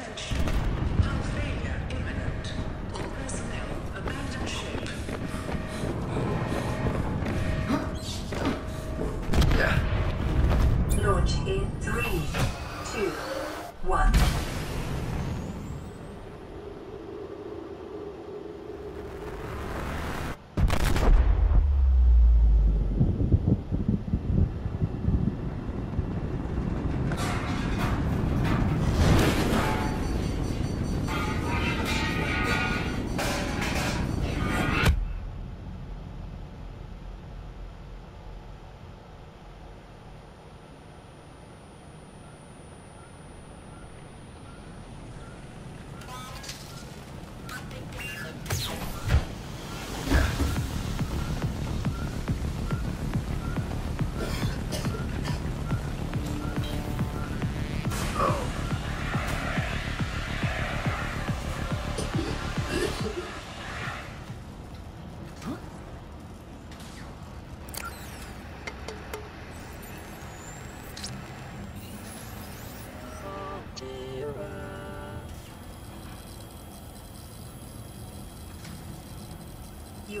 Attention.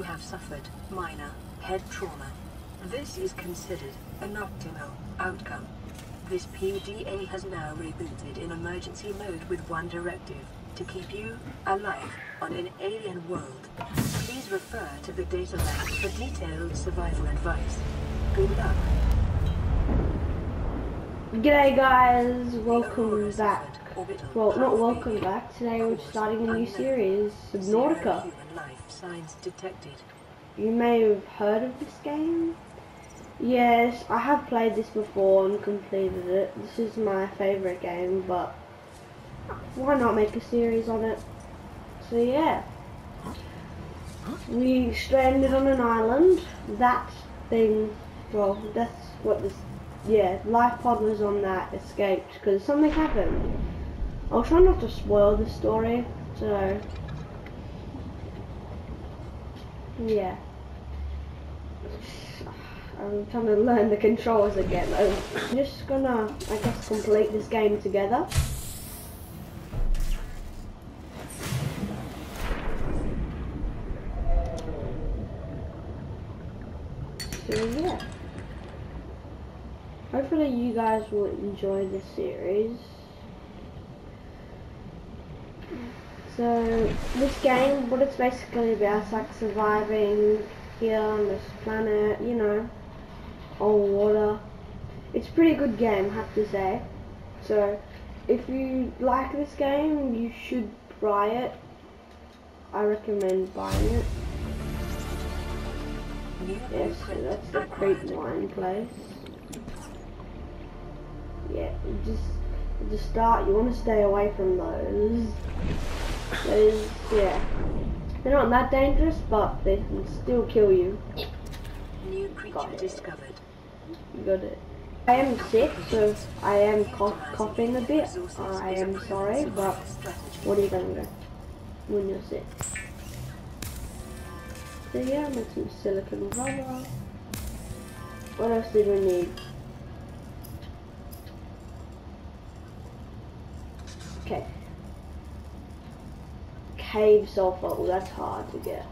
You have suffered minor head trauma. This is considered an optimal outcome. This PDA has now rebooted in emergency mode with one directive to keep you alive on an alien world. Please refer to the databank for detailed survival advice. Good luck. G'day guys, welcome back. Well, not welcome back. Today we're starting a new series, Subnautica. Signs detected. You may have heard of this game. Yes, I have played this before and completed it. This is my favourite game, but why not make a series on it? So yeah. We stranded on an island. That thing, well, that's what this, yeah, life pod was on that, escaped, because something happened. I'll try not to spoil the story, so, yeah. I'm trying to learn the controls again. I'm just gonna, I guess, complete this game together. So yeah. Hopefully you guys will enjoy this series. So this game, what it's basically about is like surviving here on this planet, you know, on water. It's a pretty good game, I have to say. So if you like this game, you should buy it. I recommend buying it. Yes, so that's the creepvine place. Yeah, just the start you want to stay away from those. Those, yeah, they're not that dangerous, but they can still kill you. New creature Got it. discovered. You got it. I am sick, so I am cough coughing a bit. Uh, I am sorry, but what are you gonna do when you're sick? So yeah, make some silicon rubber. What else did we need? Okay. Cave sulfur. Oh, that's hard to get.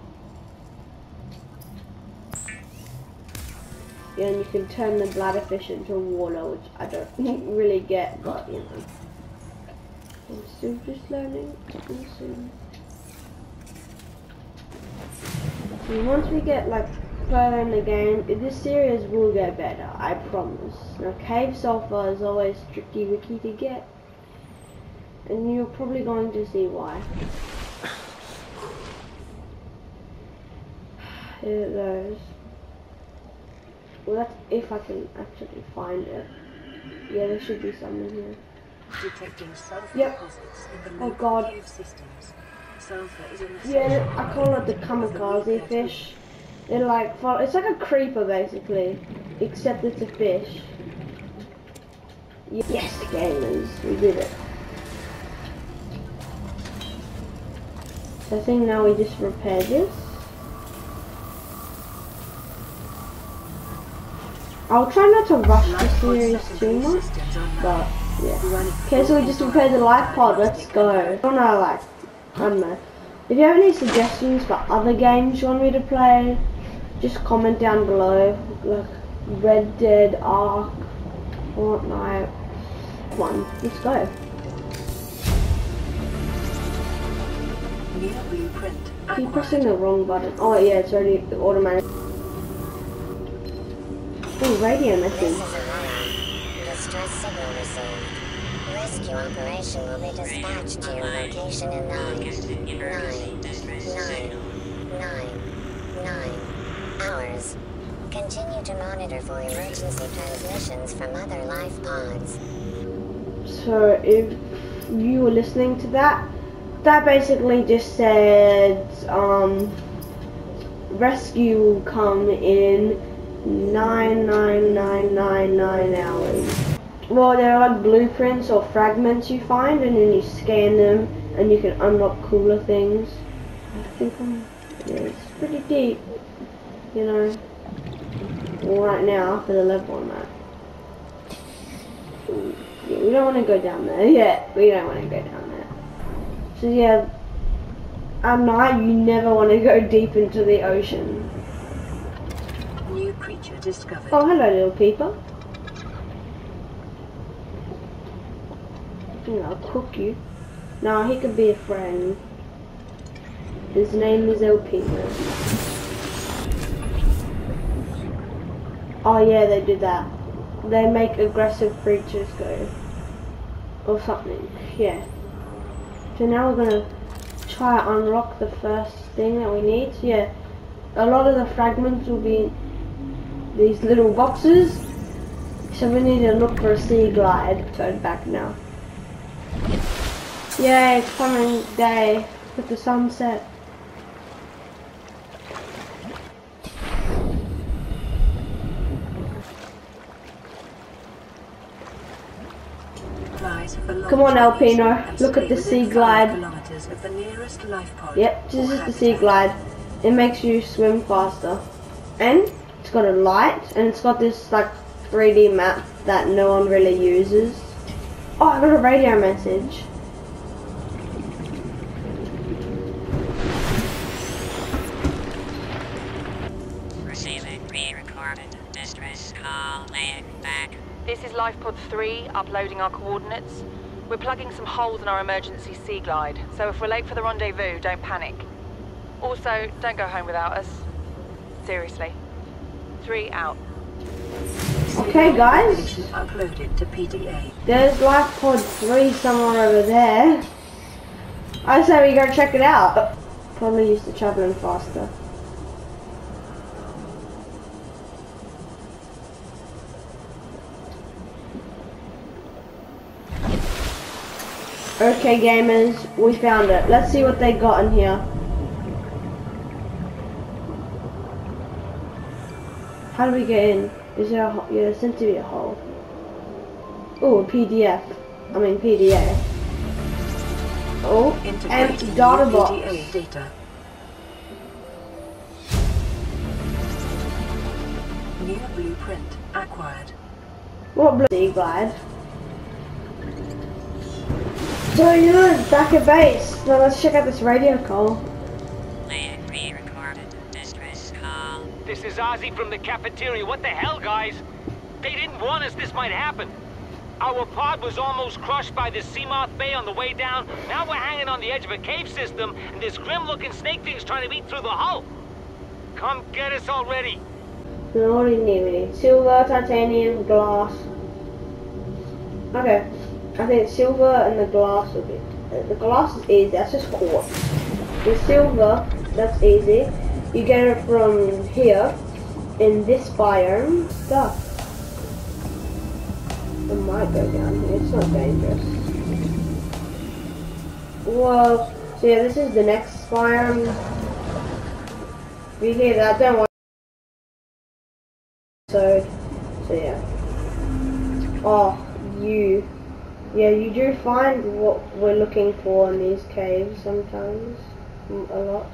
Yeah, and you can turn the bladderfish into water, which I don't really get, but you know. I'm still just learning. And once we get like further in the game, this series will get better, I promise. Now cave sulfur is always tricky wicky to get. And you're probably going to see why. Here it goes. Well that's if I can actually find it. Yeah, there should be some in here. Detecting sulfur Yep. deposits in the Oh, God. cave systems. Sulfur is Yeah, I call it the kamikaze fish. It like it's like a creeper basically, except it's a fish. Yes, gamers, we did it. So I think now we just repair this. I'll try not to rush the series too much, but Yeah. Okay, so we just repaired the life pod. Let's go. I don't know, like, I don't know. If you have any suggestions for other games you want me to play, just comment down below. Like Red Dead, Ark, Fortnite. One. Let's go. Keep pressing the wrong button. Oh yeah, it's already automatic. Oh, radio This message. is Aurora. Distress signal received. Rescue operation will be dispatched to your location in nine, nine, nine, nine, nine hours. Continue to monitor for emergency transmissions from other life pods. So if you were listening to that, that basically just said um, rescue will come in nine nine nine nine nine hours. Well, there are like blueprints or fragments you find, and then you scan them, and you can unlock cooler things. I think I'm, yeah, it's pretty deep, you know. Right now for the level I'm at. Yeah, we don't want to go down there. Yeah, we don't want to go down there. So yeah, at night you never want to go deep into the ocean. New creature discovered. Oh, hello, little peeper. Yeah, I'll cook you. No, he could be a friend. His name is El Peeper. Oh yeah, they do that. They make aggressive creatures go. Or something. Yeah. So now we're gonna try unlock the first thing that we need. Yeah, a lot of the fragments will be these little boxes. So we need to look for a sea glide. So back now. Yay, it's coming day with the sunset. Come on, Alpino, look at the sea glide. Yep, this is the sea glide. It makes you swim faster. And it's got a light and it's got this like 3D map that no one really uses. Oh, I got a radio message. Receiving pre-recorded distress call laying back. This is LifePod 3, uploading our coordinates. We're plugging some holes in our emergency sea glide, so if we're late for the rendezvous, don't panic. Also, don't go home without us. Seriously. Three out. Okay, guys. Uploaded to PDA. There's Life Pod 3 somewhere over there. I say we go check it out. Probably used to traveling faster. Okay gamers, we found it. Let's see what they got in here. How do we get in? Is there a hole? Yeah, there's meant to be a hole. Oh, a PDF. I mean PDA. Oh, and data box. Data. New blueprint acquired. What sea glide? So you're back at base. Now let's check out this radio call. This is Ozzy from the cafeteria. What the hell, guys? They didn't warn us this might happen. Our pod was almost crushed by this Seamoth Bay on the way down. Now we're hanging on the edge of a cave system, and this grim-looking snake thing's trying to eat through the hull. Come get us already. Need? We silver, titanium, glass. Okay. I think silver and the glass will be. The glass is easy. That's just quartz. The silver, that's easy. You get it from here in this biome. Stuff. It might go down here. It's not dangerous. Well, so yeah, this is the next biome. We hear that. Don't worry. So, so yeah. Oh, you. Yeah, you do find what we're looking for in these caves sometimes. A lot.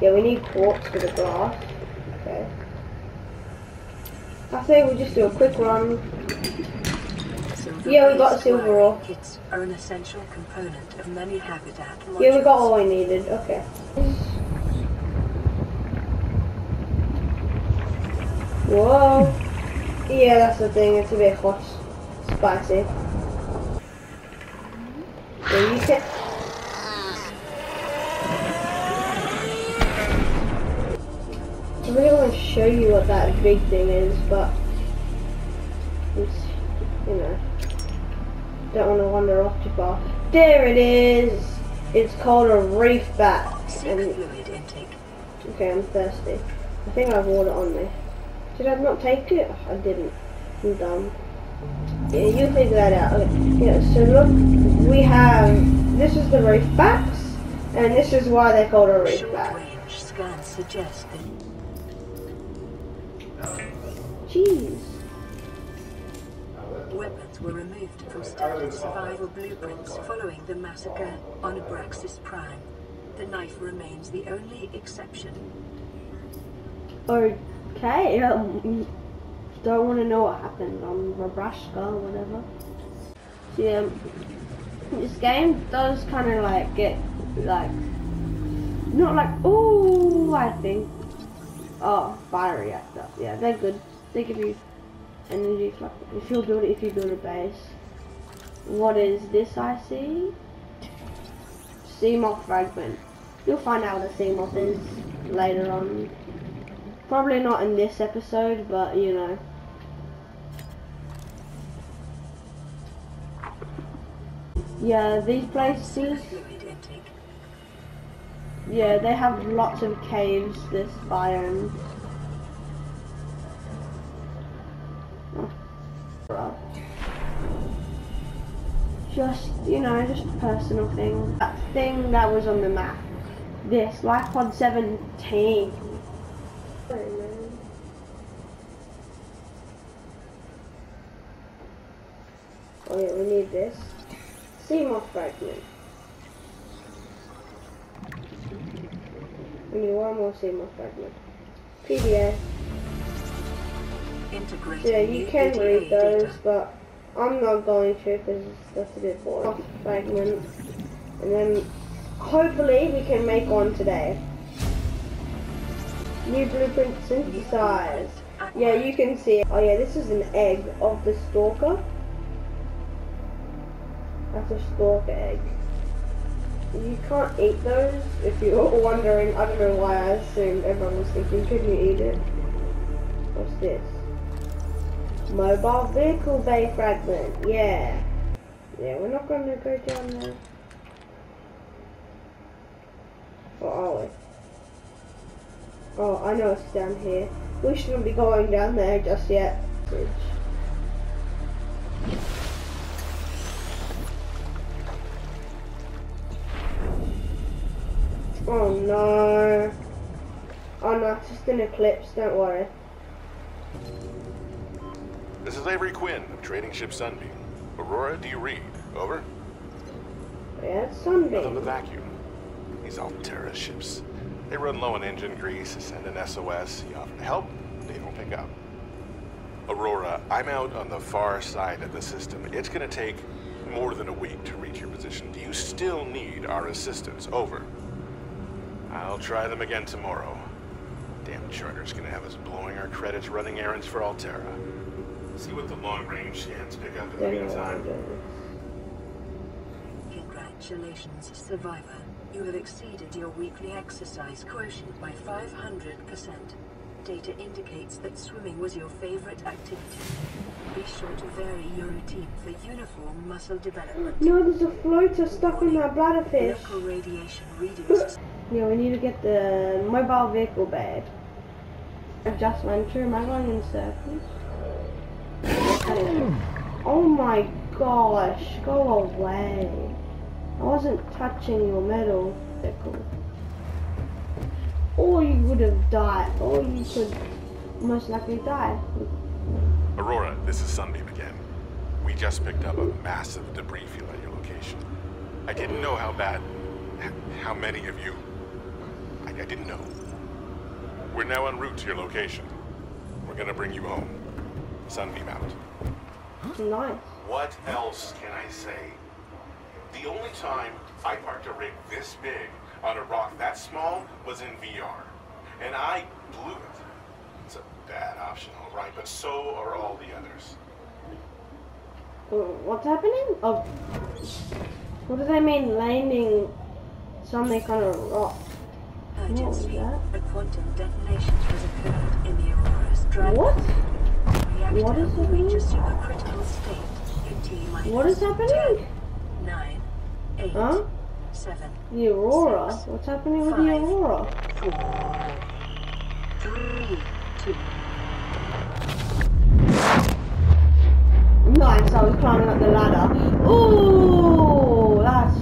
Yeah, we need quartz for the glass. Okay. I say we'll just do a quick run. Yeah, we got silver ore. Kits are an essential component of many habitat modules. Yeah, we got all we needed. Okay. Whoa. Yeah, that's the thing. It's a bit hot, spicy. Yeah, you can. I really want to show you what that big thing is, but it's, you know, don't want to wander off too far. There it is. It's called a reef bat, and. Okay, I'm thirsty. I think I have water on me. Did I not take it? I didn't. I'm dumb. Yeah, you figure that out. Okay. Yeah, so look, we have, this is the reef bats, and this is why they're called a reef bat. Short-range scans suggest that Jeez. weapons were removed from standard survival blueprints following the massacre on Abraxas Prime. The knife remains the only exception. Okay, um, don't want to know what happened on Nebraska or whatever. Yeah, this game does kind of like get like not like oh I think oh fire reactor yeah they're good they give you energy if you build it if you build a base. What is this I see? Seamoth fragment. You'll find out what a Seamoth is later on. Probably not in this episode, but you know. Yeah, these places, yeah, they have lots of caves, this biome. Just, you know, just a personal thing. That thing that was on the map. This, Life Pod 17. Sorry. Oh yeah, we need this. Seamoth fragment. We need one more Seamoth fragment. PDA. Yeah, you can read those, but I'm not going to because that's a bit boring. Fragment. And then hopefully we can make one today. New blueprint synthesized. Yeah, you can see it. Oh yeah, this is an egg of the stalker. That's a stalker egg. You can't eat those, if you're wondering. I don't know why I assumed everyone was thinking, can you eat it? What's this? Mobile vehicle bay fragment, yeah. Yeah, we're not gonna go down there. Or are we? Oh, I know it's down here. We shouldn't be going down there just yet. Bridge. Oh no. Oh no, it's just an eclipse, don't worry. This is Avery Quinn of Trading Ship Sunbeam. Aurora, do you read? Over? Yeah, Sunbeam? Nothing but vacuum. These Alterra ships. They run low on engine grease, send an SOS, you offer to help, they don't pick up. Aurora, I'm out on the far side of the system. It's gonna take more than a week to reach your position. Do you still need our assistance? Over. I'll try them again tomorrow. Damn charter's gonna have us blowing our credits running errands for Alterra. See what the long-range scans pick up in the Don't know what I'm meantime. Congratulations, survivor. You have exceeded your weekly exercise quotient by 500%. Data indicates that swimming was your favorite activity. Be sure to vary your routine for uniform muscle development. No, there's a floater stuck in that bladderfish. Local radiation readings Yeah, we need to get the mobile vehicle bed. I've just went through. Am I going in circles? Oh my gosh, go away. I wasn't touching your metal. Or you would have died, or you could most likely die. Aurora, this is Sunbeam again. We just picked up a massive debris field at your location. I didn't know how bad, how many of you. I, I didn't know. We're now en route to your location. We're gonna bring you home. Sunbeam out. Nice. What else can I say? The only time I parked a rig this big on a rock that small was in VR. And I blew it. It's a bad option, all right, but so are all the others. Uh, What's happening? Oh. What do they mean landing something on a rock? Urgency. that? A quantum detonation has occurred in the Aurora's drive. What? What is will reach a happening? state in T minus What is happening? 9, 8, Huh? 7, The Aurora? Six. What's happening with the Aurora? 4, 3, 2, Nice, I was climbing up the ladder. Ooh, that's.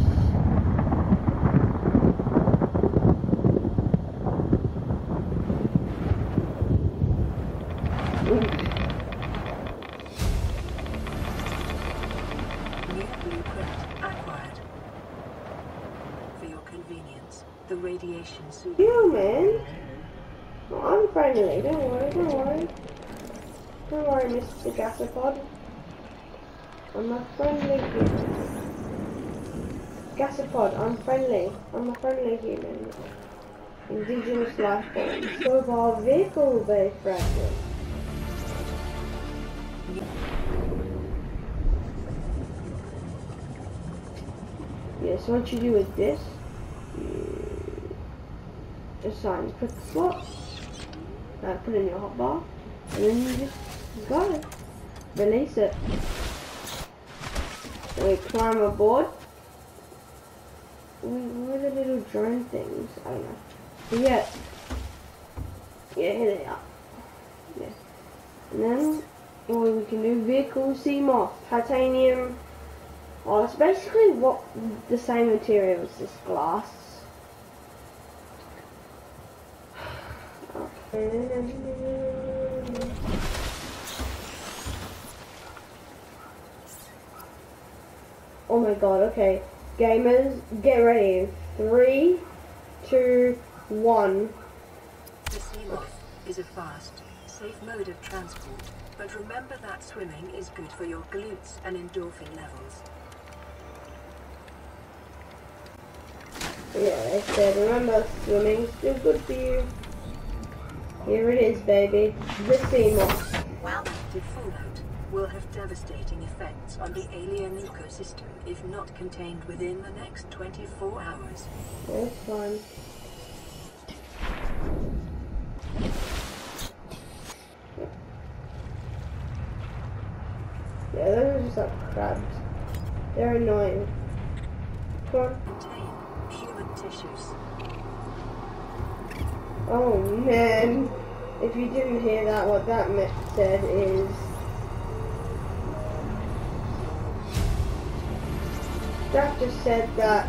New blueprint acquired. For your convenience, the radiation suit. Human? Oh, I'm friendly, don't worry, don't worry. Don't worry, Mr. Gasopod. I'm a friendly human. Gasopod, I'm friendly. I'm a friendly human. Indigenous life form. So our vehicle bay fragment. Yeah, so what you do with this, you assign quick slot, uh, put in your hotbar, and then you just go. Release it. We climb aboard. Are the little drone things? I don't know. But yeah. Yeah, here they are. Yeah. And then, what we can do, vehicle Seamoth, titanium. Oh, it's basically what the same material as this glass. Oh my god, okay. Gamers, get ready. Three, two, one. The Seamoth is a fast, safe mode of transport, but remember that swimming is good for your glutes and endorphin levels. Yeah, they said, remember, swimming's still good for you. Here it is, baby. The. Active fallout will have devastating effects on the alien ecosystem if not contained within the next 24 hours. That's fine. Yeah, those are just like crabs. They're annoying. Come on. Contain human tissues. Oh man. If you didn't hear that, what that said is... That just said that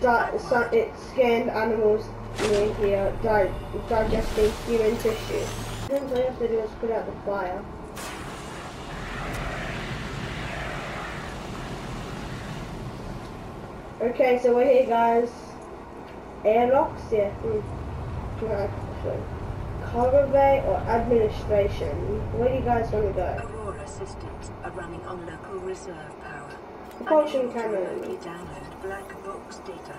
so it scanned animals near here di- digesting human tissue. Then all you have to do is put out the fire. Okay, so we're here guys. Airlocks, yeah. Hmm. Cargo bay or administration? Where do you guys want to go? Aurora systems are running on local reserve power. Propulsion Unable to cannon. remotely download black box data.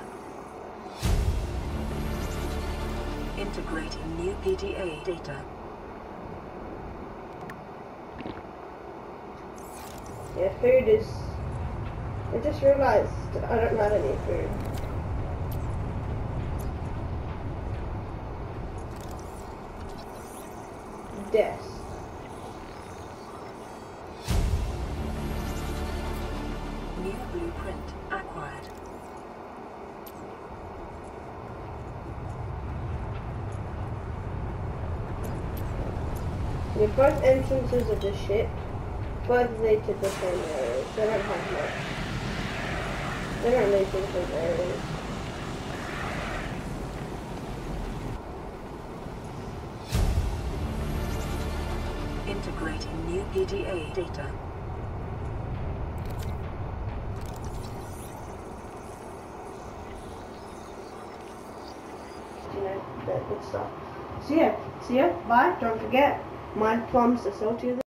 Integrating new PDA data. Yeah, food is. I just realized I don't have any food. Yeah, both entrances of the ship both lead to the same areas. They don't have much. They don't lead to different areas. Integrating new PDA data. You know, that good stuff. So yeah, see ya. Bye. Don't forget, mind plums are saltier than